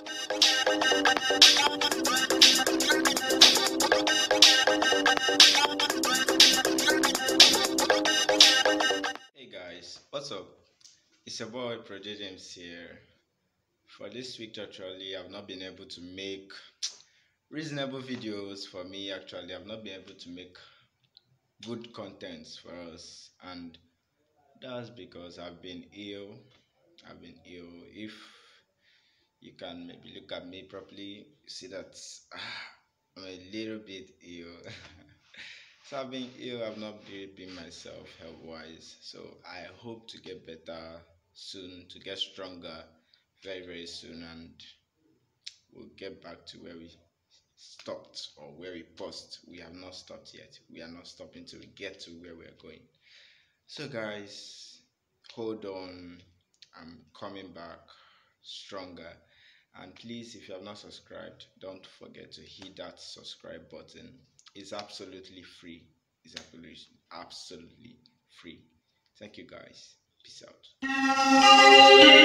Hey guys, what's up? It's your boy Pro J James here. For this week, actually, I've not been able to make reasonable videos for me. Actually, I've not been able to make good contents for us, and that's because I've been ill. I've been ill. If you can maybe look at me properly, see that ah, I'm a little bit ill. So I've been ill, I've not been myself health wise. So I hope to get better soon, to get stronger very, very soon, and we'll get back to where we stopped or where we paused. We have not stopped yet. We are not stopping till we get to where we're going. So, guys, hold on. I'm coming back stronger. And please, if you have not subscribed, don't forget to hit that subscribe button it's absolutely free. It's absolutely, free. Thank you guys. Peace out.